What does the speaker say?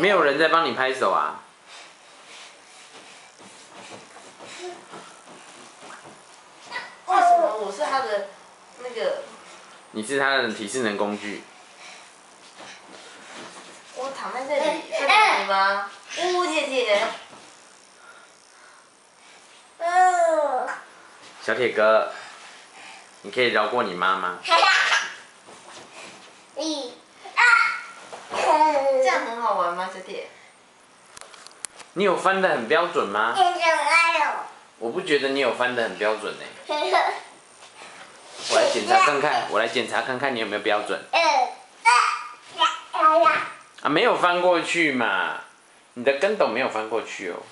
没有人在帮你拍手啊？为什么我是他的那个？你是他的提示能工具。我躺在这里看到你吗？呜姐姐。嗯。小铁哥，你可以饶过你妈妈。一、这样很好玩吗，小铁？你有翻的很标准吗？我不觉得你有翻的很标准呢。我来检查看看，我来检查看看你有没有标准。啊，没有翻过去嘛，你的跟斗没有翻过去哦。